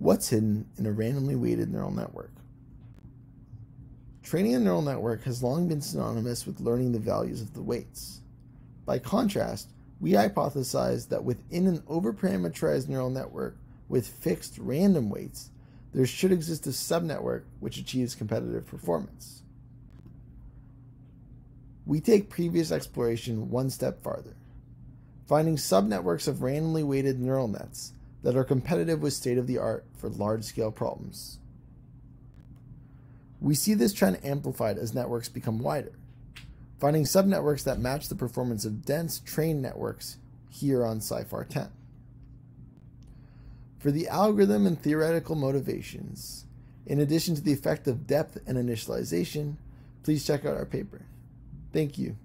What's hidden in a randomly weighted neural network? Training a neural network has long been synonymous with learning the values of the weights. By contrast, we hypothesize that within an overparameterized neural network with fixed random weights, there should exist a subnetwork which achieves competitive performance. We take previous exploration one step farther, finding subnetworks of randomly weighted neural nets that are competitive with state of the art for large scale problems. We see this trend amplified as networks become wider, finding subnetworks that match the performance of dense trained networks here on CIFAR 10. For the algorithm and theoretical motivations, in addition to the effect of depth and initialization, please check out our paper. Thank you.